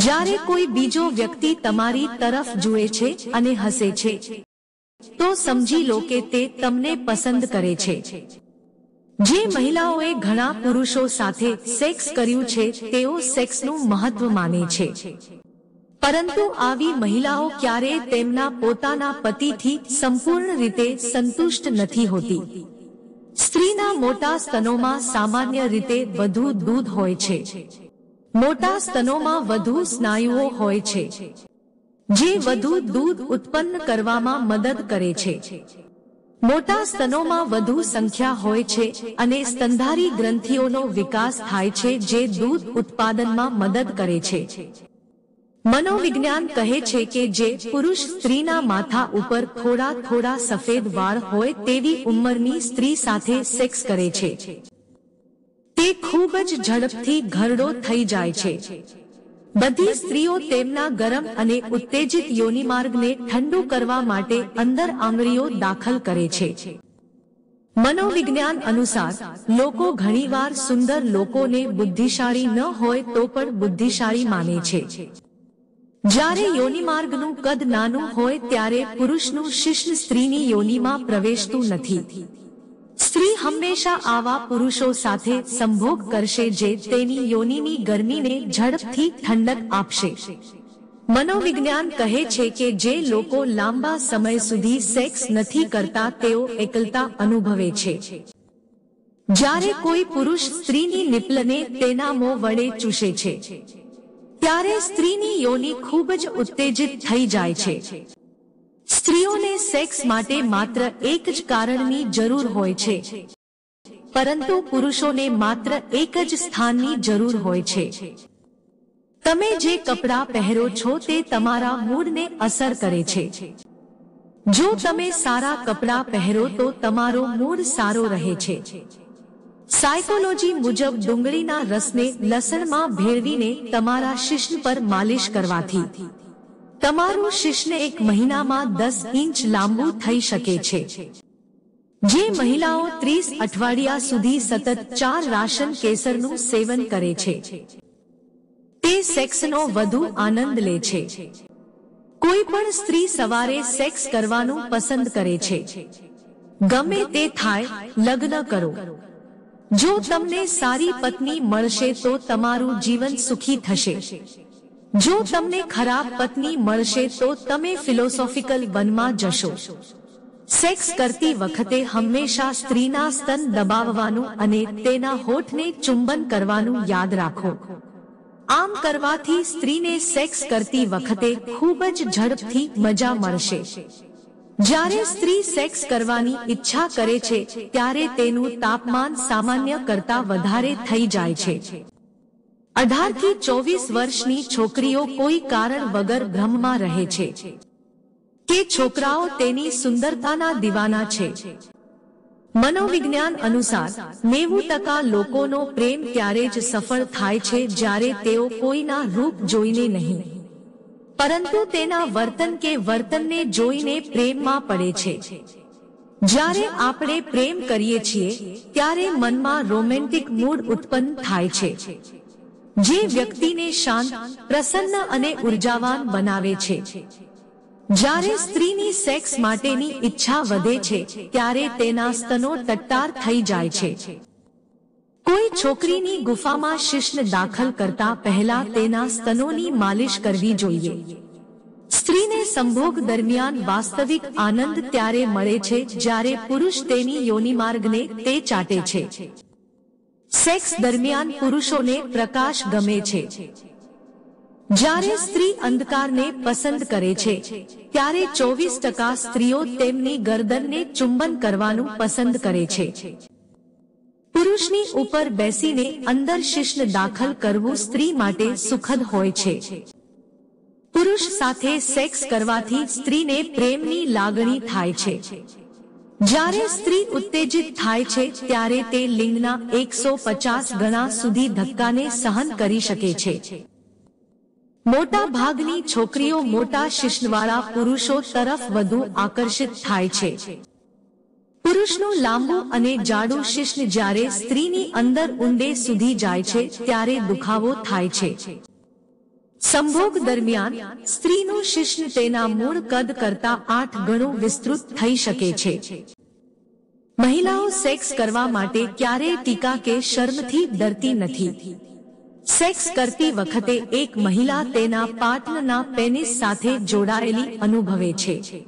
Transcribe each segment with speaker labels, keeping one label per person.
Speaker 1: જ્યારે કોઈ બીજો વ્યક્તિ તમારી તરફ જુએ છે અને હસે છે, તો સમજી લો કે તે તમને પસંદ કરે છે. જે મહિલાઓએ ઘણા પુરુષો સાથે સેક્સ કર્યું છે, તેઓ સેક્સનું મહત્વ માને છે. પરંતુ આવી મહિલાઓ ક્યારેય તેમના પોતાના પતિથી સંપૂર્ણ રીતે સંતુષ્ટ નથી હોતી. સ્ત્રીના મોટા સ્તનોમાં સામાન્ય રીતે વધુ દૂધ હોય છે. મોટા સ્તનોમાં વધુ સ્નાયુઓ હોય છે, જે વધુ દૂધ ઉત્પન્ન કરવામાં મદદ કરે છે. મોટા સ્તનોમાં વધુ સંખ્યા હોય છે અને સ્તનધારી ગ્રંથિઓનો વિકાસ થાય છે જે દૂધ ઉત્પાદનમાં મદદ કરે છે. મનોવિજ્ઞાન કહે છે કે જે પુરુષ સ્ત્રીના માથા ઉપર થોડા થોડા સફેદ વાળ હોય તેવી ઉંમરની સ્ત્રી સાથે સેક્સ કરે છે. તે ખૂબ જ ઝડપથી ઘરડો થઈ જાય છે. બધી સ્ત્રીઓ તેમના ગરમ અને ઉત્તેજિત યોનિમાર્ગને ઠંડુ કરવા માટે અંદર આંગળીઓ દાખલ કરે છે. મનોવિજ્ઞાન અનુસાર, લોકો ઘણીવાર સુંદર લોકોને બુદ્ધિશાળી ન હોય તો પણ બુદ્ધિશાળી માને છે. જ્યારે યોનિમાર્ગનું કદ નાનું હોય ત્યારે પુરુષનું શિષ્ણ સ્ત્રીની યોનિમાં પ્રવેશતું નથી. સ્ત્રી હંમેશા આવા પુરુષો સાથે સંભોગ કરશે જે તેની યોનિની ગરમીને ઝડપથી ઠંડક આપશે. મનોવિજ્ઞાન કહે છે કે જે લોકો લાંબા સમય સુધી સેક્સ નથી કરતા, તેઓ એકલતા અનુભવે છે. જ્યારે કોઈ પુરુષ સ્ત્રીની નિપલને તેના મો વડે ચૂસે છે, ત્યારે સ્ત્રીની યોની ખૂબ જ ઉત્તેજિત થઈ જાય છે. સ્ત્રીઓને સેક્સ માટે માત્ર એક જ કારણની જરૂર હોય છે. પરંતુ પુરુષોને માત્ર એક જ સ્થાનની જરૂર હોય છે. તમે જે કપડાં પહેરો છો તે તમારા મૂડને અસર કરે છે. જો તમે સારા કપડાં પહેરો તો તમારો મૂડ સારો રહે છે. સાયકોલોજી મુજબ ડુંગળીના રસને લસણમાં ભેળવીને તમારા શિશ્ન પર માલિશ કરવાથી. તમારું શિશ્ન એક મહિનામાં દસ ઇંચ લાંબુ થઈ શકે છે. જે મહિલાઓ ત્રીસ અઠવાડિયા સુધી સતત ચાર રાશન કેસરનું સેવન કરે છે. તે સેક્સનો વધુ આનંદ લે છે. કોઈ પણ સ્ત્રી સવારે સેક્સ કરવાનું પસંદ કરે છે. ગમે તે થાય, લગ્ન કરો. જો તમને સારી પત્ની મળશે તો તમારું જીવન સુખી થશે. જો તમને ખરાબ પત્ની મળશે તો તમે ફિલોસોફિકલ વનમાં જશો. સેક્સ કરતી વખતે હંમેશા સ્ત્રીના સ્તન દબાવવાનું અને તેના હોઠને ચુંબન કરવાનું યાદ રાખો. આમ કરવાથી સ્ત્રીને સેક્સ કરતી વખતે ખૂબ જ ઝડપથી મજા મળશે. જ્યારે સ્ત્રી સેક્સ કરવાની ઈચ્છા કરે છે, ત્યારે તેનું તાપમાન સામાન્ય કરતા વધારે થઈ જાય છે. અઢારથી ચોવીસ વર્ષની છોકરીઓ કોઈ કારણ વગર ભ્રમમાં રહે છે. કે છોકરાઓ તેની સુંદરતાના દીવાના છે. મનોવિજ્ઞાન અનુસાર, નેવું ટકા લોકોનો પ્રેમ ત્યારે જ સફળ થાય છે જ્યારે તેઓ કોઈના રૂપ જોઈને નહીં. પરંતુ તેના વર્તન કે વર્તનને જોઈને પ્રેમમાં પડે છે. જ્યારે આપણે પ્રેમ કરીએ છીએ, ત્યારે મનમાં રોમેન્ટિક મૂડ ઉત્પન્ન થાય છે. જે વ્યક્તિને શાંત, પ્રસન્ન અને ઉર્જાવાન બનાવે છે. જ્યારે સ્ત્રીની સેક્સ માટેની ઈચ્છા વધે છે, ત્યારે તેના સ્તનો ટટ્ટાર થઈ જાય છે. કોઈ છોકરીની ગુફામાં શિશ્ન દાખલ કરતા પહેલા તેના સ્તનોની માલિશ કરવી જોઈએ. સ્ત્રીને સંભોગ દરમિયાન વાસ્તવિક આનંદ ત્યારે મળે છે, જ્યારે પુરુષ તેની યોનિમાર્ગને તે ચાટે છે. સેક્સ દરમિયાન પુરુષોને પ્રકાશ ગમે છે. જ્યારે સ્ત્રી અંધકારને પસંદ કરે છે, ત્યારે ચોવીસ ટકા સ્ત્રીઓ તેમની ગરદનને ચુંબન કરવાનું પસંદ કરે છે. પુરુષની ઉપર બેસીને અંદર શિશ્ન દાખલ કરવું સ્ત્રી માટે સુખદ હોય છે. પુરુષ સાથે સેક્સ કરવાથી સ્ત્રીને પ્રેમની લાગણી થાય છે. જ્યારે સ્ત્રી ઉત્તેજિત થાય છે, ત્યારે તે લિંગના એકસો પચાસ ગણા સુધી ધક્કાને સહન કરી શકે છે. મોટા ભાગની છોકરીઓ મોટા શિશ્નવાળા પુરુષો તરફ વધુ આકર્ષિત થાય છે. પુરુષનું લાંબુ અને જાડું શિશ્ન જ્યારે સ્ત્રીની અંદર ઊંડે સુધી જાય છે, ત્યારે દુખાવો થાય છે. સંભોગ દરમિયાન સ્ત્રીનું શિશ્ન તેના મૂળ કદ કરતા આઠ ગણું વિસ્તૃત થઈ શકે છે. મહિલાઓ સેક્સ કરવા માટે ક્યારેય ટીકા કે શર્મથી ડરતી નથી. સેક્સ કરતી વખતે એક મહિલા તેના પાર્ટનરના પેનિસ સાથે જોડાયેલી અનુભવે છે.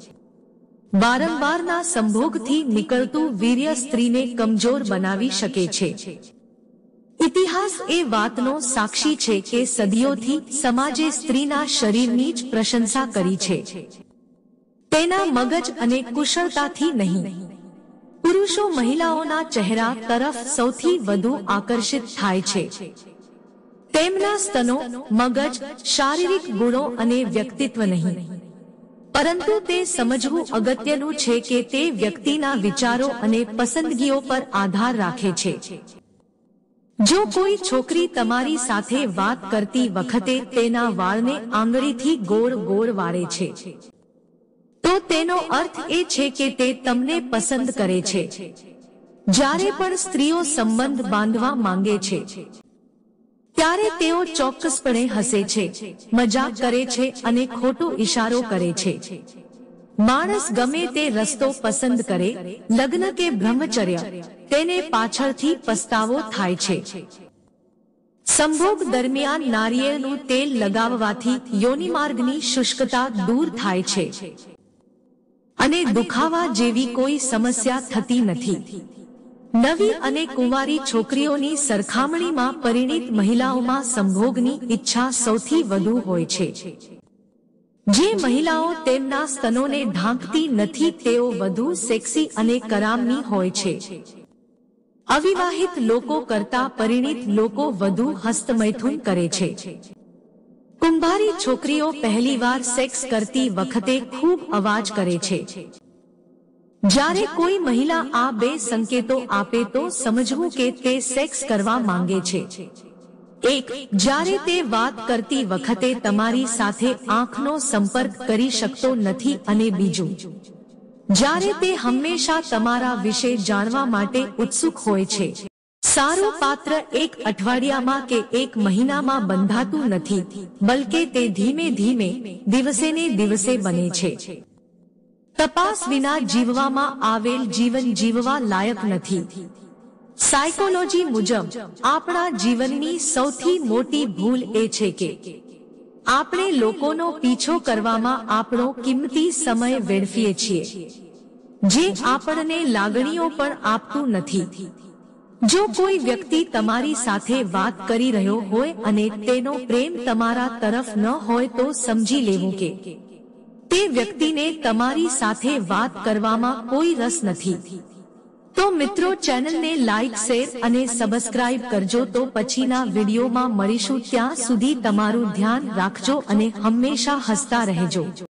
Speaker 1: વારંવારના સંભોગથી નીકળતું વીર્ય સ્ત્રીને કમજોર બનાવી શકે છે. ઇતિહાસ એ વાતનો સાક્ષી છે કે સદીઓથી સમાજે સ્ત્રીના શરીરની જ પ્રશંસા કરી છે. તેના મગજ અને કુશળતાથી નહીં. પુરુષો મહિલાઓના ચહેરા તરફ સૌથી વધુ આકર્ષિત થાય છે. તેમના સ્તનો મગજ, શારીરિક ગુણો અને વ્યક્તિત્વ નહીં. પરંતુ તે સમજવું અગત્યનું છે કે તે વ્યક્તિના વિચારો અને પસંદગીઓ પર આધાર રાખે છે. જો કોઈ છોકરી તમારી સાથે વાત કરતી વખતે તેના વાળને આંગળીથી ગોળ ગોળ વાળે છે, તો તેનો અર્થ એ છે કે તે તમને પસંદ કરે છે. જ્યારે પણ સ્ત્રીઓ સંબંધ બાંધવા માંગે છે, ત્યારે તેઓ ચોક્કસપણે હસે છે, મજાક કરે છે અને ખોટો ઇશારો કરે છે. માણસ ગમે તે રસ્તો પસંદ કરે, લગ્ન કે બ્રહ્મચર્ય, તેને પાછળથી પસ્તાવો થાય છે. સંભોગ દરમિયાન નારિયેળનું તેલ લગાવવાથી યોનિમાર્ગની શુષ્કતા દૂર થાય છે. અને દુખાવા જેવી કોઈ સમસ્યા થતી નથી. નવી અને કુંવારી છોકરીઓની સરખામણીમાં પરિણીત મહિલાઓમાં સંભોગની ઈચ્છા સૌથી વધુ હોય છે. જે મહિલાઓ તેમના સ્તનોને ઢાંકતી નથી, તેઓ વધુ સેક્સી અને કરામની હોય છે. અવિવાહિત લોકો કરતા પરિણીત લોકો વધુ હસ્તમૈથુન કરે છે. કુંભારી છોકરીઓ પહેલીવાર સેક્સ કરતી વખતે ખૂબ અવાજ કરે છે. જ્યારે કોઈ મહિલા આ બે સંકેતો આપે તો સમજવું કે તે સેક્સ કરવા માંગે છે. એક, જ્યારે તે વાત કરતી વખતે તમારી સાથે આંખનો સંપર્ક કરી શકતો નથી અને બીજું, જ્યારે તે હંમેશા તમારા વિશે જાણવા માટે ઉત્સુક હોય છે. સારું પાત્ર એક અઠવાડિયામાં કે એક મહિનામાં બંધાતું નથી, બલકે તે ધીમે ધીમે દિવસે ને દિવસે બને છે. તપાસ વિના જીવવામાં આવેલ જીવન જીવવા લાયક નથી. સાયકોલોજી મુજબ, આપણા જીવનની સૌથી મોટી ભૂલ એ છે કે આપણે લોકોનો પીછો કરવામાં આપણો કિંમતી સમય વેડફીએ છીએ, જે આપણને લાગણીઓ પણ આપતું નથી. જો કોઈ વ્યક્તિ તમારી સાથે વાત કરી રહ્યો હોય અને તેનો પ્રેમ તમારા તરફ ન હોય તો સમજી લેવું કે તે વ્યક્તિને તમારી સાથે વાત કરવામાં કોઈ રસ નથી. તો મિત્રો ચેનલને લાઈક શેર અને સબસ્ક્રાઇબ કરજો તો પછીના વિડીયોમાં મળીશું. ત્યાં સુધી તમારું ધ્યાન રાખજો અને હંમેશા હસતા રહેજો.